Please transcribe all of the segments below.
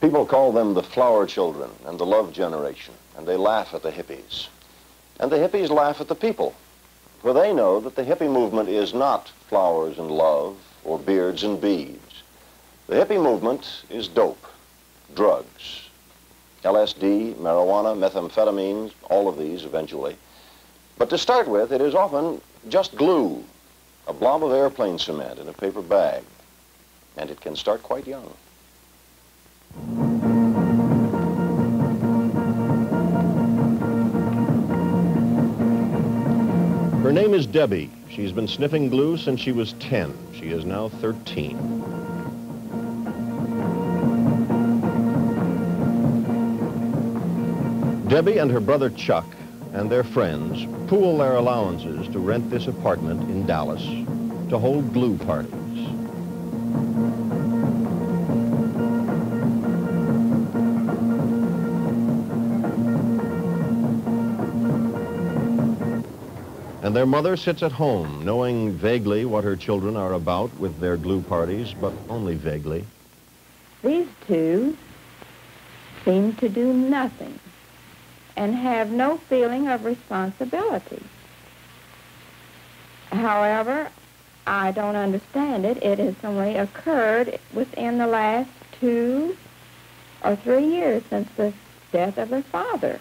People call them the flower children and the love generation, and they laugh at the hippies. And the hippies laugh at the people, for they know that the hippie movement is not flowers and love or beards and beads. The hippie movement is dope, drugs, LSD, marijuana, methamphetamines, all of these eventually. But to start with, it is often just glue, a blob of airplane cement in a paper bag, and it can start quite young. Her name is Debbie. She's been sniffing glue since she was 10. She is now 13. Debbie and her brother Chuck and their friends pool their allowances to rent this apartment in Dallas to hold glue parties. And their mother sits at home, knowing vaguely what her children are about with their glue parties, but only vaguely. These two seem to do nothing and have no feeling of responsibility. However, I don't understand it. It has only occurred within the last two or three years since the death of their father.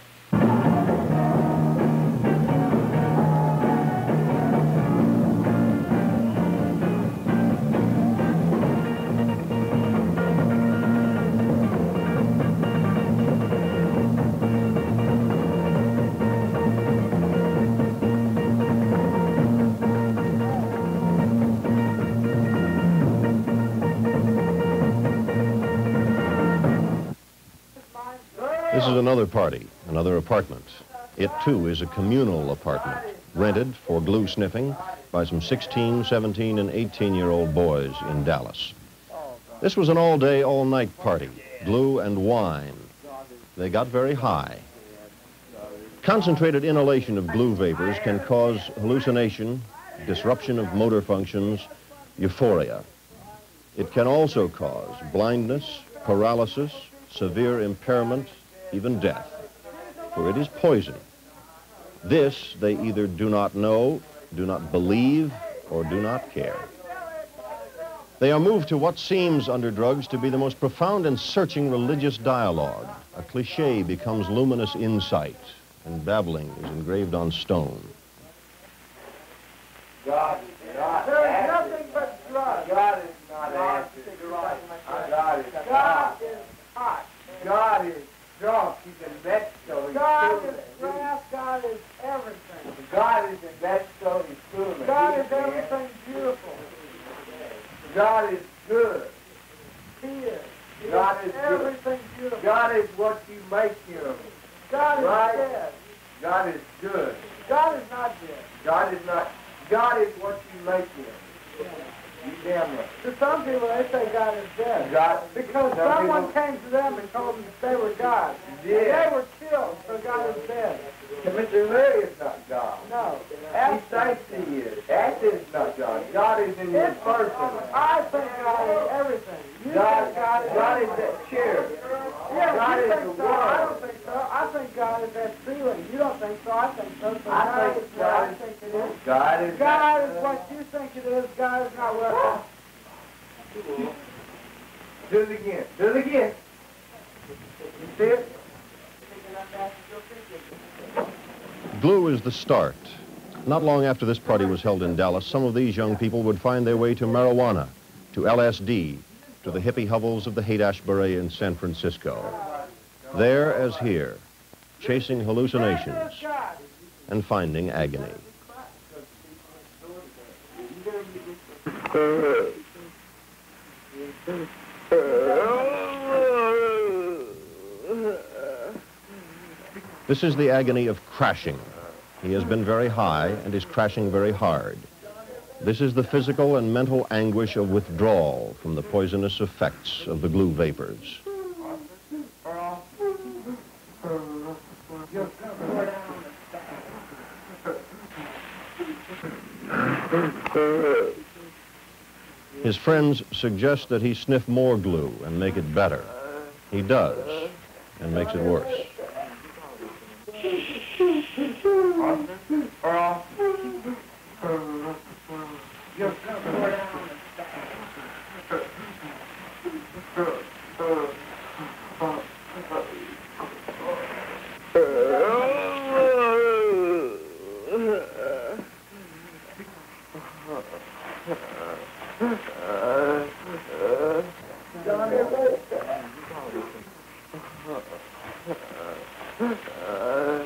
Is another party, another apartment. It, too, is a communal apartment, rented for glue sniffing by some 16, 17, and 18-year-old boys in Dallas. This was an all-day, all-night party, glue and wine. They got very high. Concentrated inhalation of glue vapors can cause hallucination, disruption of motor functions, euphoria. It can also cause blindness, paralysis, severe impairment, even death, for it is poison. This they either do not know, do not believe, or do not care. They are moved to what seems under drugs to be the most profound and searching religious dialogue. A cliche becomes luminous insight, and babbling is engraved on stone. God is not There is nothing but drugs. God is not acid. God is God is hot. God is He's in Mexico. He's God is grass. God is everything. God is in Mexico. He's fooling God you, is everything beautiful. God is good. He is. He God is good. everything beautiful. God is what you make him. God is Right. dead. God is good. God is not dead. God is not. God is what you make him. Right. To some people, they say God is dead. God, Because some someone people- came to them and told them that they were God. Yeah. And they were killed, so God is dead. Mr. Ray is not God. No. He thinks he is. Acid is not God. God is in his person. I think God is everything. You God, God is God is that chair. Yeah, God is the so. I don't think so. I think God is that feeling. You don't think so. I think so. So I God think is what I God is- think it is. God is God is what you think it is. God is not what Do it again. Do it again. You see it? Glue is the start. Not long after this party was held in Dallas, some of these young people would find their way to marijuana, to LSD, to the hippie hovels of the Haight-Ashbury in San Francisco. There as here, chasing hallucinations and finding agony. Uh, uh, uh, This is the agony of crashing. He has been very high and is crashing very hard. This is the physical and mental anguish of withdrawal from the poisonous effects of the glue vapors. His friends suggest that he sniff more glue and make it better. He does, and makes it worse.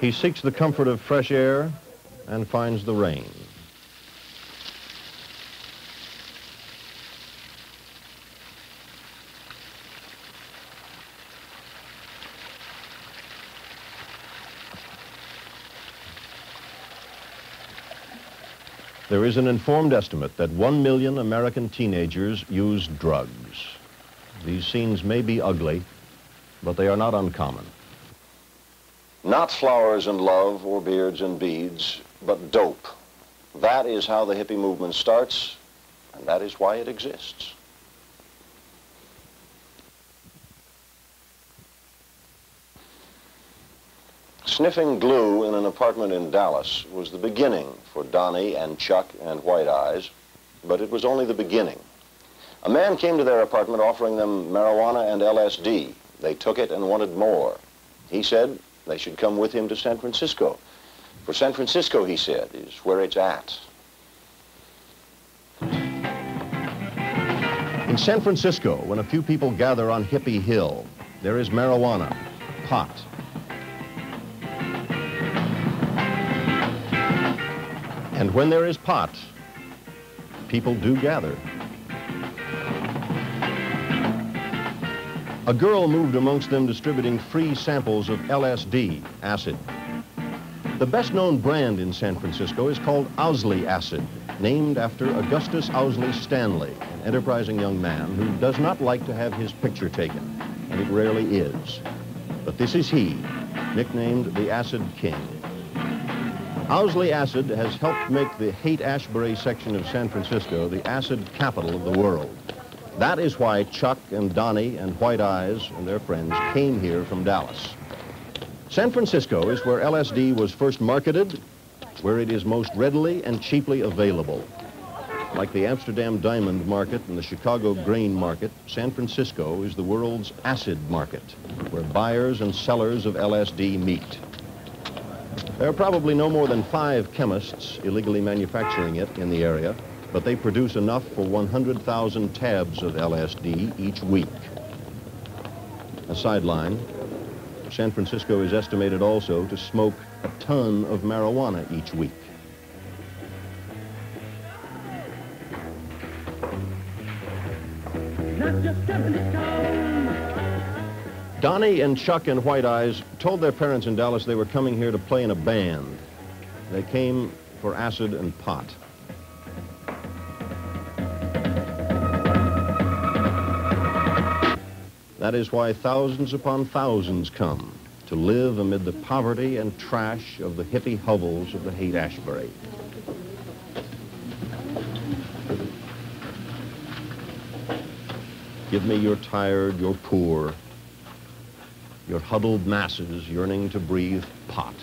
He seeks the comfort of fresh air and finds the rain. There is an informed estimate that one million American teenagers use drugs. These scenes may be ugly, but they are not uncommon. Not flowers and love or beards and beads, but dope. That is how the hippie movement starts, and that is why it exists. Sniffing glue in an apartment in Dallas was the beginning for Donnie and Chuck and White Eyes, but it was only the beginning. A man came to their apartment offering them marijuana and LSD. They took it and wanted more. He said they should come with him to San Francisco. For San Francisco, he said, is where it's at. In San Francisco, when a few people gather on Hippie Hill, there is marijuana, pot, And when there is pot, people do gather. A girl moved amongst them distributing free samples of LSD, acid. The best known brand in San Francisco is called Owsley Acid, named after Augustus Owsley Stanley, an enterprising young man who does not like to have his picture taken, and it rarely is. But this is he, nicknamed the Acid King. Owsley Acid has helped make the Haight-Ashbury section of San Francisco the acid capital of the world. That is why Chuck and Donnie and White Eyes and their friends came here from Dallas. San Francisco is where LSD was first marketed, where it is most readily and cheaply available. Like the Amsterdam diamond market and the Chicago grain market, San Francisco is the world's acid market, where buyers and sellers of LSD meet. There are probably no more than five chemists illegally manufacturing it in the area, but they produce enough for 100,000 tabs of LSD each week. A sideline, San Francisco is estimated also to smoke a ton of marijuana each week. Donnie and Chuck and White Eyes told their parents in Dallas they were coming here to play in a band. They came for acid and pot. That is why thousands upon thousands come to live amid the poverty and trash of the hippie hovels of the Haight-Ashbury. Give me your tired, your poor, your huddled masses yearning to breathe pot.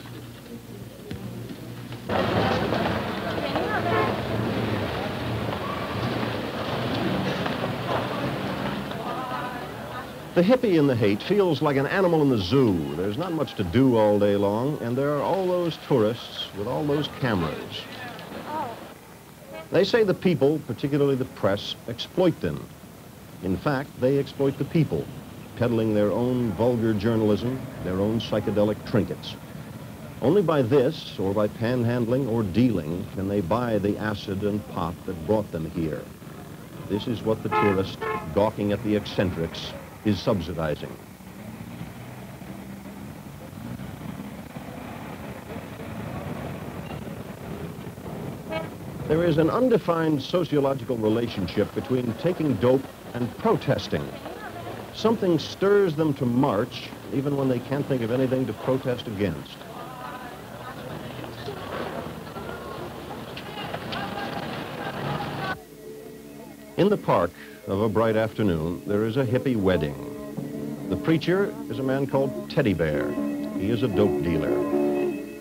The hippie in the Haight feels like an animal in the zoo. There's not much to do all day long, and there are all those tourists with all those cameras. They say the people, particularly the press, exploit them. In fact, they exploit the people, peddling their own vulgar journalism, their own psychedelic trinkets. Only by this, or by panhandling or dealing, can they buy the acid and pot that brought them here. This is what the tourist, gawking at the eccentrics, is subsidizing. There is an undefined sociological relationship between taking dope and protesting. Something stirs them to march even when they can't think of anything to protest against. In the park of a bright afternoon, there is a hippie wedding. The preacher is a man called Teddy Bear. He is a dope dealer.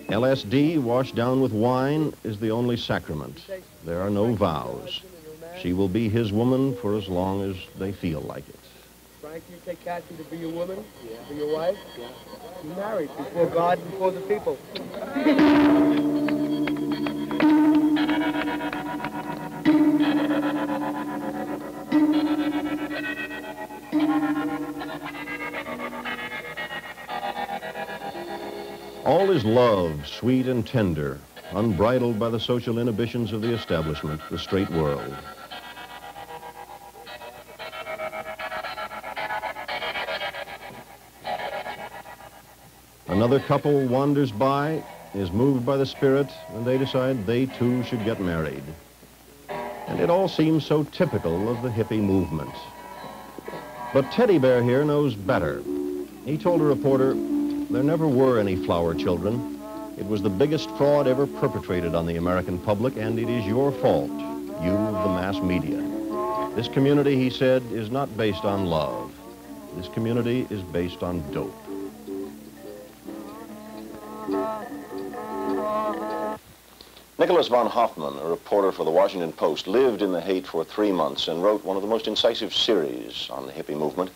LSD washed down with wine is the only sacrament. There are no vows. She will be his woman for as long as they feel like it. Frank, you take Cassie to be your woman? Yeah. Be your wife? Yeah. You married before God and before the people. Is love, sweet and tender, unbridled by the social inhibitions of the establishment, the straight world. Another couple wanders by, is moved by the spirit, and they decide they too should get married. And it all seems so typical of the hippie movement. But Teddy Bear here knows better. He told a reporter, there never were any flower children. It was the biggest fraud ever perpetrated on the American public, and it is your fault, you, the mass media. This community, he said, is not based on love. This community is based on dope. Nicholas von Hoffman, a reporter for the Washington Post, lived in the Haight for three months and wrote one of the most incisive series on the hippie movement.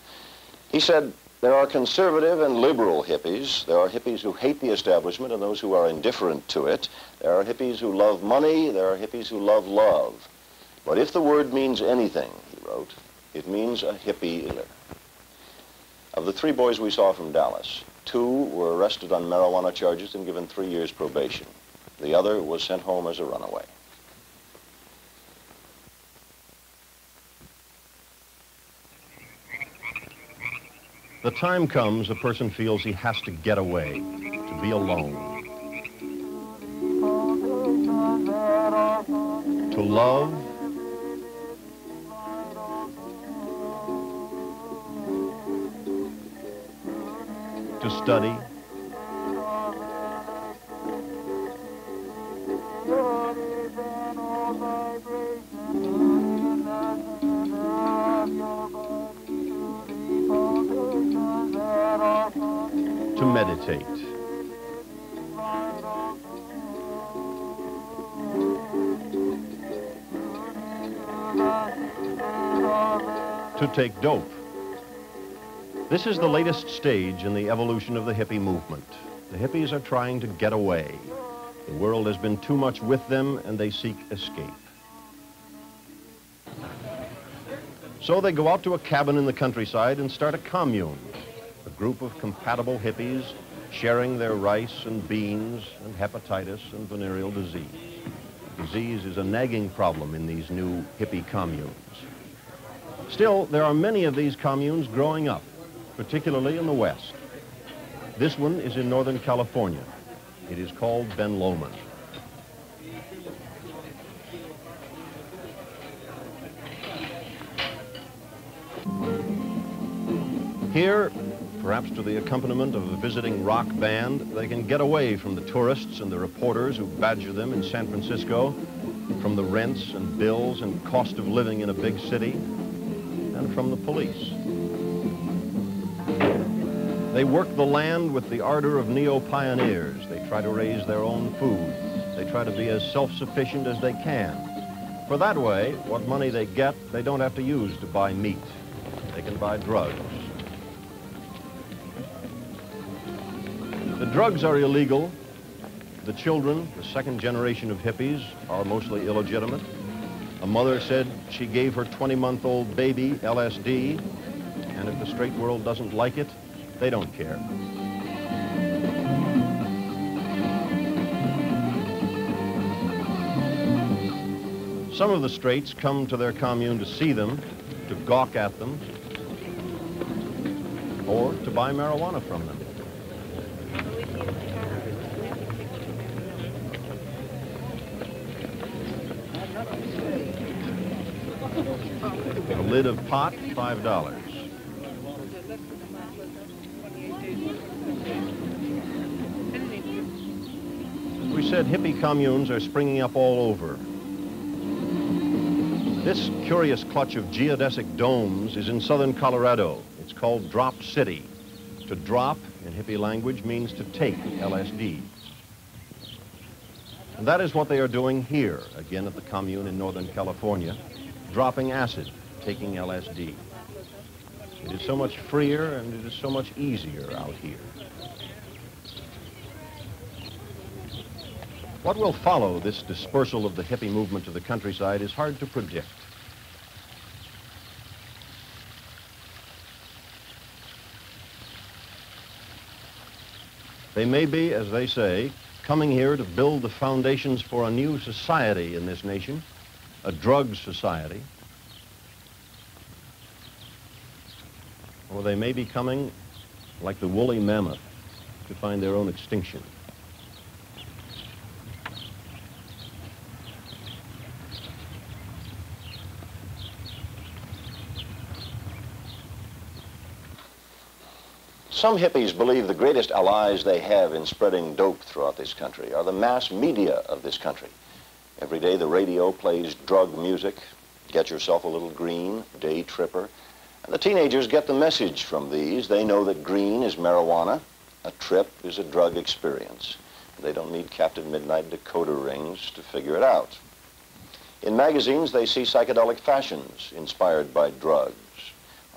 He said, there are conservative and liberal hippies. There are hippies who hate the establishment and those who are indifferent to it. There are hippies who love money. There are hippies who love love. But if the word means anything, he wrote, it means a hippie dealer. Of the three boys we saw from Dallas, two were arrested on marijuana charges and given three years probation. The other was sent home as a runaway. The time comes a person feels he has to get away, to be alone. To love, to study, To take dope. This is the latest stage in the evolution of the hippie movement. The hippies are trying to get away. The world has been too much with them and they seek escape. So they go out to a cabin in the countryside and start a commune, a group of compatible hippies sharing their rice and beans and hepatitis and venereal disease. Disease is a nagging problem in these new hippie communes. Still, there are many of these communes growing up, particularly in the West. This one is in Northern California. It is called Ben Lomond. Here, perhaps to the accompaniment of a visiting rock band, they can get away from the tourists and the reporters who badger them in San Francisco, from the rents and bills and cost of living in a big city, and from the police. They work the land with the ardor of neo-pioneers. They try to raise their own food. They try to be as self-sufficient as they can. For that way, what money they get, they don't have to use to buy meat. They can buy drugs. The drugs are illegal. The children, the second generation of hippies, are mostly illegitimate. A mother said she gave her 20-month-old baby LSD, and if the straight world doesn't like it, they don't care. Some of the straights come to their commune to see them, to gawk at them, or to buy marijuana from them. A lid of pot, $5. We said hippie communes are springing up all over. This curious clutch of geodesic domes is in southern Colorado. It's called Drop City. To drop, in hippie language, means to take LSD. And that is what they are doing here, again at the commune in Northern California, dropping acid, taking LSD. It is so much freer and it is so much easier out here. What will follow this dispersal of the hippie movement to the countryside is hard to predict. They may be, as they say, coming here to build the foundations for a new society in this nation, a drug society. Or they may be coming, like the woolly mammoth, to find their own extinction. Some hippies believe the greatest allies they have in spreading dope throughout this country are the mass media of this country. Every day the radio plays drug music, Get Yourself a Little Green, Day Tripper, and the teenagers get the message from these. They know that green is marijuana, a trip is a drug experience. They don't need Captain Midnight decoder rings to figure it out. In magazines, they see psychedelic fashions inspired by drugs.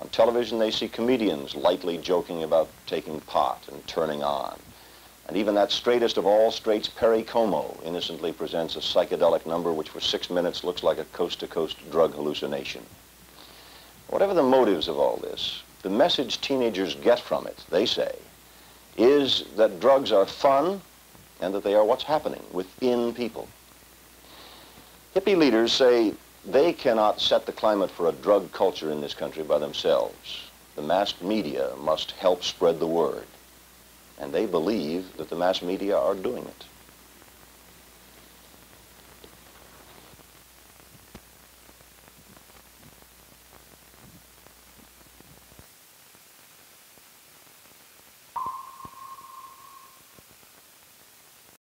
On television, they see comedians lightly joking about taking pot and turning on. And even that straightest of all straights, Perry Como, innocently presents a psychedelic number which for six minutes looks like a coast-to-coast drug hallucination. Whatever the motives of all this, the message teenagers get from it, they say, is that drugs are fun and that they are what's happening within people. Hippie leaders say they cannot set the climate for a drug culture in this country by themselves. The mass media must help spread the word. And they believe that the mass media are doing it.